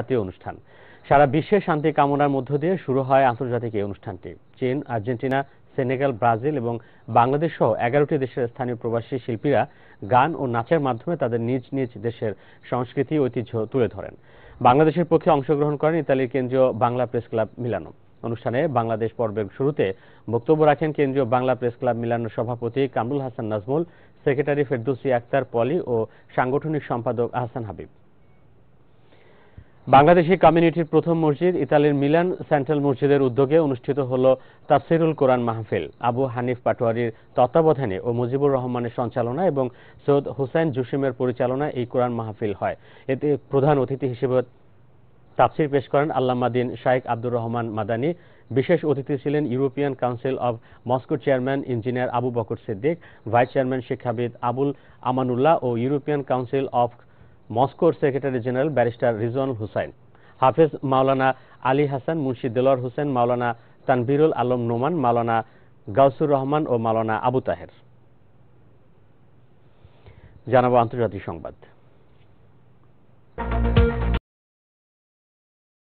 জাতীয় অনুষ্ঠান। সারা বিশ্বে শান্তি কামনার মধ্য দিয়ে শুরু হয় আন্তর্জাতিক এই অনুষ্ঠানটি। চীন, আর্জেন্টিনা, সেনেগাল, ব্রাজিল এবং বাংলাদেশ সহ এগারোটি দেশের স্থানীয় প্রবাসী শিল্পীরা গান ও নাচের মাধ্যমে তাদের নিজ নিজ দেশের সংস্কৃতি ঐতিহ্য তুলে ধরেন। বাংলাদেশের পক্ষে অংশগ্রহণ করেন ইতালির কেন্দ্রীয় বাংলা প্রেস ক্লাব মিলানো। অনুষ্ঠানে বাংলাদেশ পর্বের শুরুতে বক্তব্য রাখেন কেন্দ্রীয় বাংলা প্রেস ক্লাব মিলানোর সভাপতি কামরুল হাসান নাজমুল, সেক্রেটারি ফেরদৌসি আক্তার পলি ও সাংগঠনিক সম্পাদক আহসান হাবিব। বাংলাদেশি কমিউনিটির প্রথম মসজিদ ইতালির মিলান সেন্ট্রাল মসজিদের উদ্যোগে অনুষ্ঠিত হল তাফসিরুল কোরআন মাহফিল। আবু হানিফ পাটোয়ারির তত্ত্বাবধানে ও মুজিবুর রহমানের সঞ্চালনা এবং সৈয়দ হুসাইন জুসিমের পরিচালনায় এই কোরআন মাহফিল হয়। এতে প্রধান অতিথি হিসেবে তাফসির পেশ করেন আল্লামাদিন শাইখ আব্দুর রহমান মাদানী। বিশেষ অতিথি ছিলেন European council of Moscow chairman engineer Abu Bakar Siddique, vice chairman শিক্ষাবিদ আবুল আমানুল্লাহ ও ইউরোপিয়ান কাউন্সিল অব মস্কোর secretary general barrister Rizwanul Hussain, হাফেজ মাওলানা আলী হাসান মুন্সি দেলোয়ার হোসেন, মাওলানা তানবিরুল আলম নোমান, মাওলানা গাউসুর রহমান ও মাওলানা আবু তাহের। জানাব আন্তর্জাতিক সংবাদ।